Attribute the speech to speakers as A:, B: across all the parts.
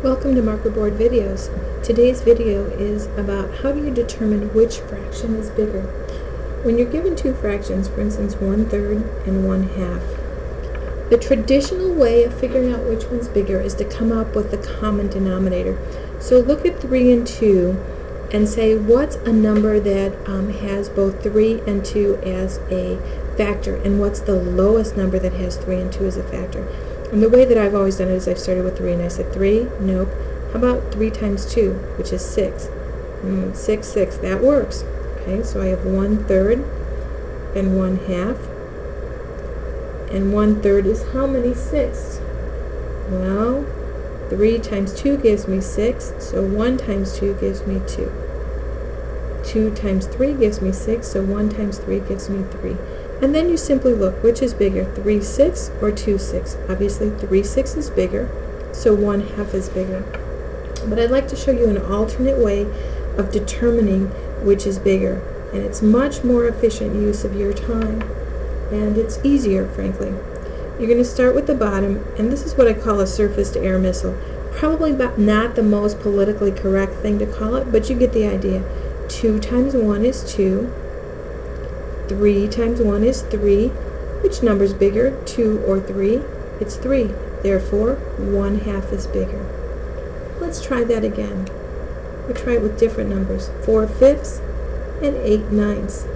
A: Welcome to Marker Board Videos. Today's video is about how do you determine which fraction is bigger. When you're given two fractions, for instance one third and one half, the traditional way of figuring out which one's bigger is to come up with the common denominator. So look at 3 and 2 and say what's a number that um, has both 3 and 2 as a factor and what's the lowest number that has 3 and 2 as a factor. And the way that I've always done it is I've started with 3 and I said 3, nope. How about 3 times 2, which is 6? Mm, 6, 6, that works. Okay, so I have 1 third and 1 half. And 1 third is how many sixths? Well, 3 times 2 gives me 6, so 1 times 2 gives me 2. 2 times 3 gives me 6, so 1 times 3 gives me 3. And then you simply look, which is bigger, 3 6 or 2 6? Obviously 3 6 is bigger, so 1 half is bigger. But I'd like to show you an alternate way of determining which is bigger. And it's much more efficient use of your time. And it's easier, frankly. You're going to start with the bottom, and this is what I call a surface-to-air missile. Probably not the most politically correct thing to call it, but you get the idea. 2 times 1 is 2. 3 times 1 is 3. Which number is bigger, 2 or 3? It's 3. Therefore, 1 half is bigger. Let's try that again. We'll try it with different numbers. 4 fifths and 8 ninths.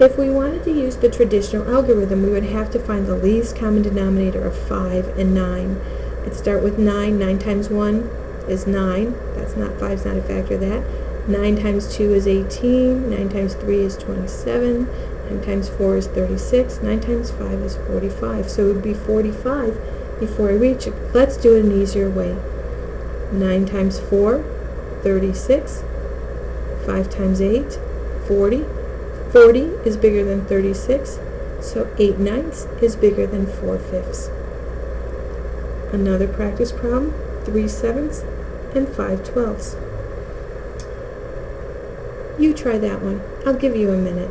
A: If we wanted to use the traditional algorithm, we would have to find the least common denominator of 5 and 9. I'd start with 9. 9 times 1 is 9. That's not 5 is not a factor of that. 9 times 2 is 18, 9 times 3 is 27, 9 times 4 is 36, 9 times 5 is 45. So it would be 45 before I reach it. Let's do it an easier way. 9 times 4, 36, 5 times 8, 40. 40 is bigger than 36, so 8 ninths is bigger than 4 fifths. Another practice problem, 3 sevenths and 5 twelfths. You try that one. I'll give you a minute.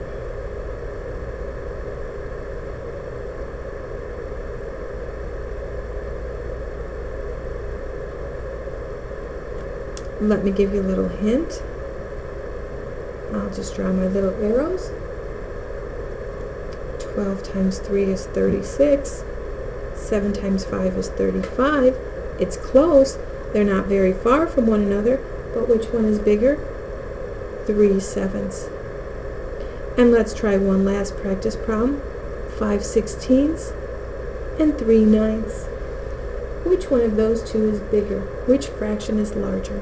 A: Let me give you a little hint. I'll just draw my little arrows. 12 times 3 is 36. 7 times 5 is 35. It's close. They're not very far from one another, but which one is bigger? 3 sevenths. And let's try one last practice problem. 5 sixteenths and 3 ninths. Which one of those two is bigger? Which fraction is larger?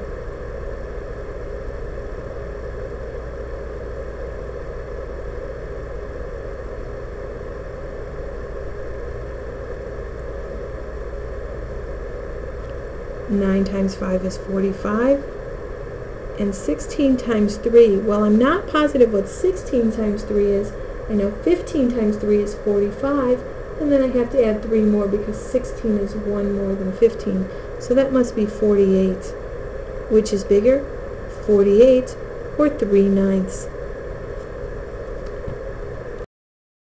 A: Nine times five is forty-five and 16 times 3, well, I'm not positive what 16 times 3 is. I know 15 times 3 is 45, and then I have to add 3 more because 16 is 1 more than 15. So that must be 48. Which is bigger? 48 or 3 ninths?